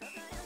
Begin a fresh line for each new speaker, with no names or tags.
Cause I